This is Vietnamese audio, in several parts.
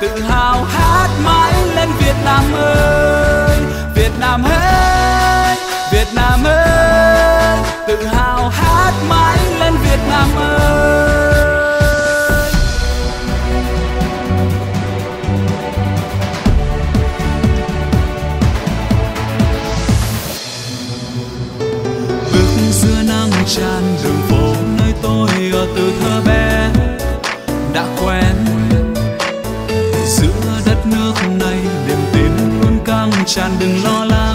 tự hào hát mãi lên Việt Nam ơi, Việt Nam ơi, Việt Nam ơi, tự hào hát mãi lên Việt Nam ơi. nước này niềm tin luôn căng tràn đừng lo lắng.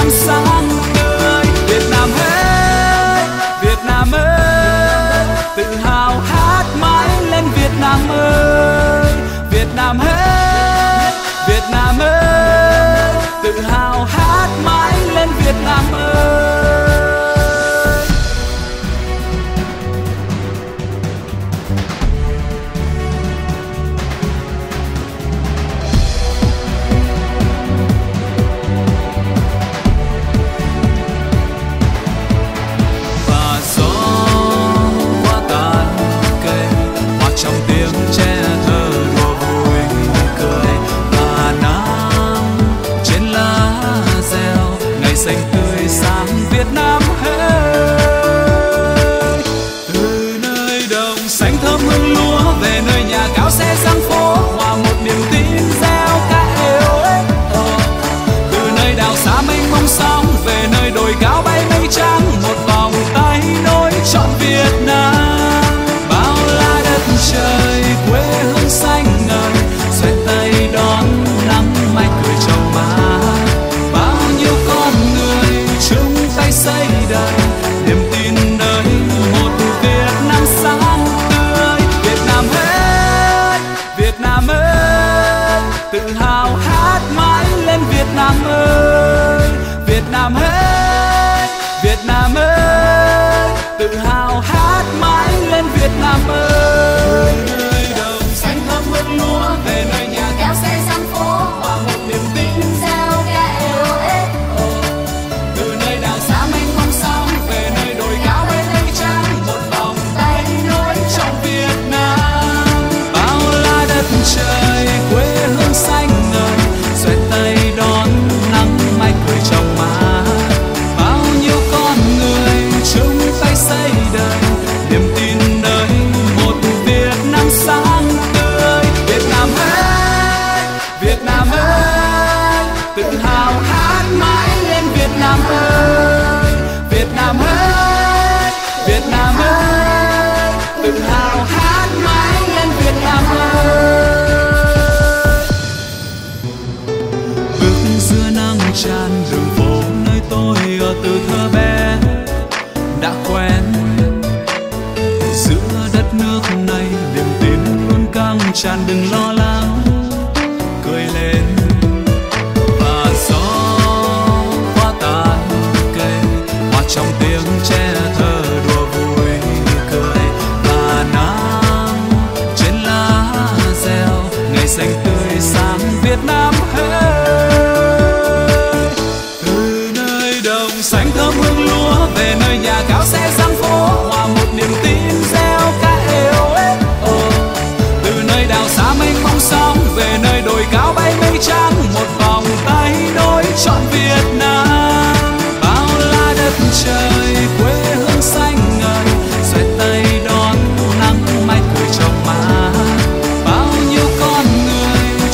I'm sorry. sem tu hào hát mãi lên Việt Nam ơi Việt Nam hết Việt Nam ơi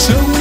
so